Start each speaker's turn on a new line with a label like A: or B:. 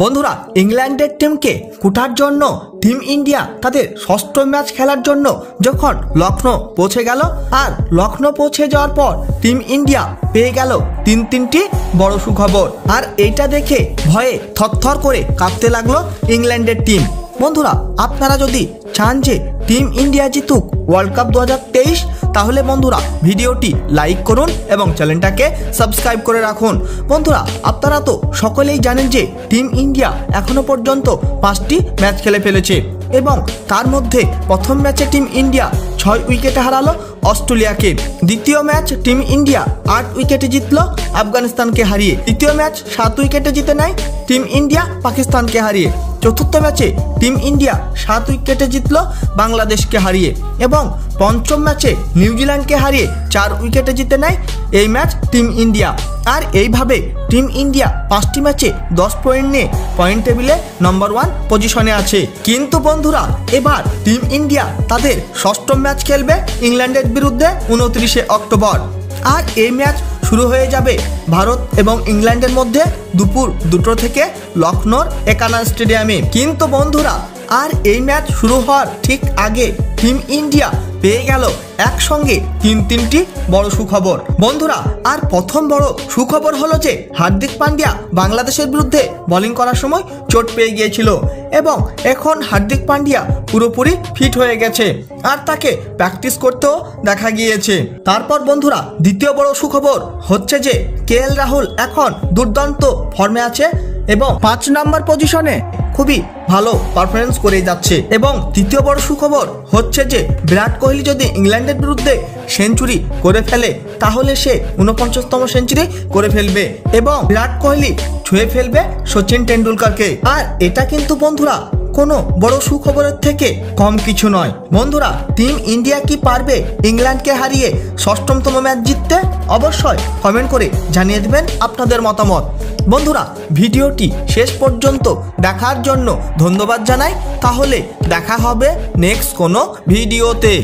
A: বন্ধুরা, ইংল্যান্ডের টিমকে কুটার জন্য টিম ইন্ডিয়া তাদের ষষ্ঠ ম্যাচ খেলার জন্য যখন লখনৌ পৌঁছে গেল আর লখনৌ পৌঁছে যাওয়ার পর টিম ইন্ডিয়া পেয়ে গেল তিন তিনটি বড় সুখবর। আর এইটা দেখে ভয়ে থরথর করে কাঁপতে লাগল ইংল্যান্ডের টিম বন্ধুরা, আপনারা যদি চান যে টিম ইন্ডিয়া জিতুক ওয়ার্ল্ড কাপ দুহাজার তেইশ তাহলে বন্ধুরা, ভিডিওটি লাইক করুন এবং চ্যানেলটাকে সাবস্ক্রাইব করে রাখুন। বন্ধুরা, আপনারা তো সকলেই জানেন যে টিম ইন্ডিয়া এখনও পর্যন্ত পাঁচটি ম্যাচ খেলে ফেলেছে এবং তার মধ্যে প্রথম ম্যাচে টিম ইন্ডিয়া ছয় উইকেটে হারালো অস্ট্রেলিয়াকে। দ্বিতীয় ম্যাচ টিম ইন্ডিয়া আট উইকেটে জিতল আফগানিস্তানকে হারিয়ে। তৃতীয় ম্যাচ সাত উইকেটে জিতে নেয় টিম ইন্ডিয়া পাকিস্তানকে হারিয়ে। চতুর্থ ম্যাচে টিম ইন্ডিয়া সাত উইকেটে জিতল বাংলাদেশকে হারিয়ে এবং পঞ্চম ম্যাচে নিউজিল্যান্ডকে হারিয়ে চার উইকেটে জিতে নেয় এই ম্যাচ টিম ইন্ডিয়া। আর এইভাবে টিম ইন্ডিয়া পাঁচটি ম্যাচে দশ পয়েন্ট নিয়ে পয়েন্ট টেবিলে নম্বর ওয়ান পজিশনে আছে। কিন্তু বন্ধুরা, এবার টিম ইন্ডিয়া তাদের ষষ্ঠ ম্যাচ খেলবে ইংল্যান্ডের বিরুদ্ধে উনত্রিশে অক্টোবর। আর এই ম্যাচ শুরু হয়ে যাবে ভারত এবং ইংল্যান্ডের মধ্যে দুপুর দুটো থেকে লখনৌর একানা স্টেডিয়ামে। কিন্তু বন্ধুরা আর এই ম্যাচ শুরু হওয়ার ঠিক আগে টিম ইন্ডিয়া পেয়ে গেল একসঙ্গে তিন তিনটি বড় সুখবর। বন্ধুরা, আর প্রথম বড় সুখবর হলো যে হার্দিক পান্ডিয়া বাংলাদেশের বিরুদ্ধে বোলিং করার সময় চোট পেয়ে গিয়েছিল এবং এখন হার্দিক পান্ডিয়া পুরোপুরি ফিট হয়ে গেছে আর তাকে প্র্যাকটিস করতেও দেখা গিয়েছে। তারপর বন্ধুরা, দ্বিতীয় বড় সুখবর হচ্ছে যে কে রাহুল এখন দুর্দান্ত ফর্মে আছে এবং পাঁচ নাম্বার পজিশনে খুবই ভালো পারফরমেন্স করে যাচ্ছে। এবং তৃতীয় বড় সুখবর হচ্ছে যে, বিরাট কোহলি যদি ইংল্যান্ডের বিরুদ্ধে সেঞ্চুরি করে ফেলে, তাহলে সে উনপঞ্চাশতম সেঞ্চুরি করে ফেলবে। এবং বিরাট কোহলি ছুঁয়ে ফেলবে সচিন টেন্ডুলকারকে আর এটা কিন্তু বন্ধুরা, কোনো বড় সুখবরের থেকে কম কিছু নয়। বন্ধুরা টিম ইন্ডিয়া কি পারবে ইংল্যান্ডকে হারিয়ে ষষ্ঠমতম ম্যাচ জিততে? অবশ্যই কমেন্ট করে জানিয়ে দেবেন আপনাদের মতামত। বন্ধুরা ভিডিওটি শেষ পর্যন্ত দেখার জন্য ধন্যবাদ জানাই। তাহলে দেখা হবে নেক্সট কোনো ভিডিওতে।